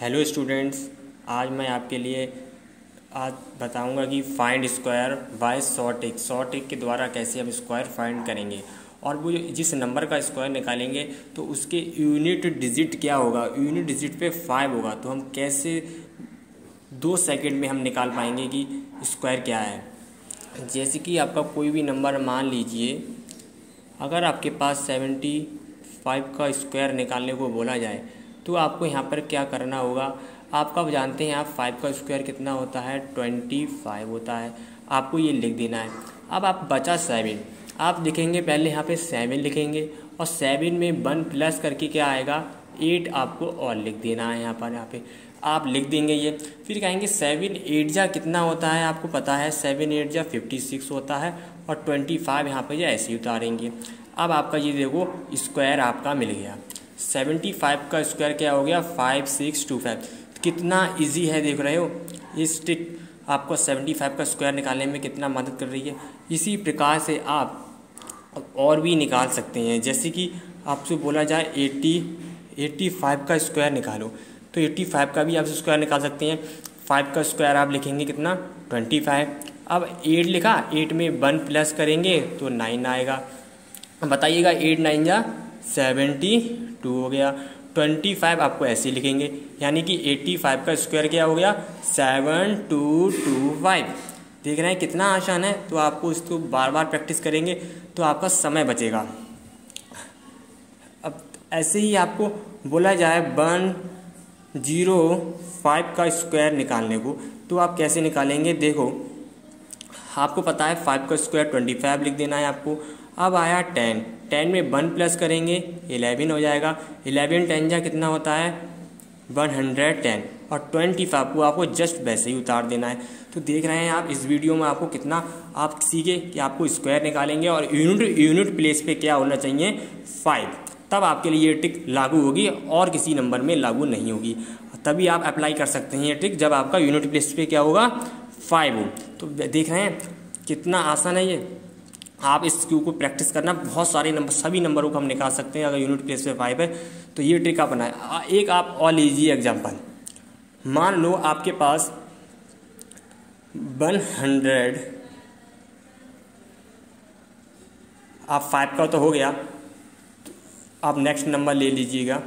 Hello students, आज मैं आपके लिए आज बताऊँगा कि फाइंड स्क्वायर बाय शॉर्टिक शॉर्टिक के द्वारा कैसे हम स्क्वायर फाइंड करेंगे। और वो जिस नंबर का स्क्वायर निकालेंगे तो उसके यूनिट डिजिट क्या होगा? यूनिट डिजिट पे फाइव होगा तो हम कैसे दो सेकंड में हम निकाल पाएँगे कि स्क्वायर क्या है। जैसे कि आपका कोई भी नंबर मान लीजिए, अगर आपके पास सेवेंटी फाइव का स्क्वायर निकालने को बोला जाए तो आपको यहाँ पर क्या करना होगा? आपका आप जानते हैं आप फाइव का स्क्वायर कितना होता है? ट्वेंटी फाइव होता है। आपको ये लिख देना है। अब आप बचा सेवन आप लिखेंगे पहले यहाँ पे सेवन लिखेंगे और सेवन में वन प्लस करके क्या आएगा? एट आपको और लिख देना है यहाँ पर, यहाँ पे। आप लिख देंगे ये। फिर कहेंगे सेवन एट जा कितना होता है? आपको पता है सेवन एट जा फिफ्टी सिक्स होता है और ट्वेंटी फाइव यहाँ पर ऐसे ही उतारेंगे। अब आपका ये देखो स्क्वायर आपका मिल गया। सेवेंटी फाइव का स्क्वायर क्या हो गया? Five six two five. कितना इजी है देख रहे हो? इस ट्रिक आपको सेवेंटी फाइव का स्क्वायर निकालने में कितना मदद कर रही है? इसी प्रकार से आप और भी निकाल सकते हैं। जैसे कि आपसे बोला जाए एट्टी एट्टी फाइव का स्क्वायर निकालो। तो एट्टी फाइव का भी आप स्क्वायर निकाल सकते हैं। फाइव का स्क्वायर आप लिखेंगे कितना? ट्वेंटी फाइव अब एट लिखा एट में वन प्लस करेंगे तो नाइन आएगा। बताइएगा एट नाइन जा सेवेंटी टू हो गया, ट्वेंटी फाइव आपको ऐसे लिखेंगे, यानी कि एट्टी फाइव का स्क्वायर क्या हो गया, सेवन टू टू फाइव। देख रहे हैं कितना आसान है तो आपको इसको बार बार प्रैक्टिस करेंगे तो आपका समय बचेगा। अब ऐसे ही आपको बोला जाए वन ज़ीरो फाइव का स्क्वायर निकालने को तो आप कैसे निकालेंगे? देखो, आपको पता है फाइव का स्क्वायर ट्वेंटी फाइव लिख देना है आपको अब आया टेन। टेन में वन प्लस करेंगे, इलेवन हो जाएगा। इलेवन टेन जा कितना होता है? One hundred ten. और ट्वेंटी फाइव को आपको जस्ट वैसे ही उतार देना है। तो देख रहे हैं आप, इस वीडियो में आपको कितना, आप सीखे कि आपको स्क्वायर निकालेंगे और यूनिट यूनिट प्लेस पे क्या होना चाहिए? फाइव। तब आपके लिए ये ट्रिक लागू होगी, और किसी नंबर में लागू नहीं होगी। तभी आप अप्लाई कर सकते हैं ये ट्रिक जब आपका यूनिट प्लेस पे क्या होगा? फाइव हो। तो देख रहे हैं, कितना आसान है ये। आप इस क्यू को प्रैक्टिस करना, बहुत सारे नंबर, सभी नंबरों को हम निकाल सकते हैं अगर यूनिट प्लेस पे फाइव है तो ये ट्रिक आप बनाए। एक आप और लीजिए एग्ज़ाम्पल मान लो आपके पास वन हंड्रेड आप फाइव का तो हो गया तो आप नेक्स्ट नंबर ले लीजिएगा।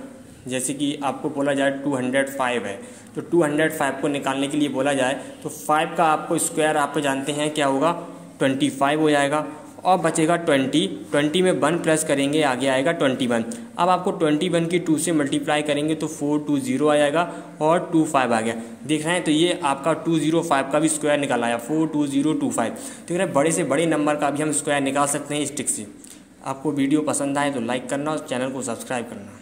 जैसे कि आपको बोला जाए टू हंड्रेड फाइव है तो टू हंड्रेड फाइव को निकालने के लिए बोला जाए तो फाइव का आपको स्क्वायर आप जानते हैं क्या होगा? ट्वेंटी फाइव हो जाएगा। और बचेगा ट्वेंटी ट्वेंटी में वन प्लस करेंगे, आगे आएगा ट्वेंटी वन। अब आपको ट्वेंटी वन की टू से मल्टीप्लाई करेंगे तो फोर टू ज़ीरो आ जाएगा और टू फाइव आ गया। देख रहे हैं तो ये आपका टू ज़ीरो फाइव का भी स्क्वायर निकाल आया four two zero two five. देख रहे हैं बड़े से बड़े नंबर का भी हम स्क्वायर निकाल सकते हैं इस से। आपको वीडियो पसंद आए तो लाइक करना और चैनल को सब्सक्राइब करना।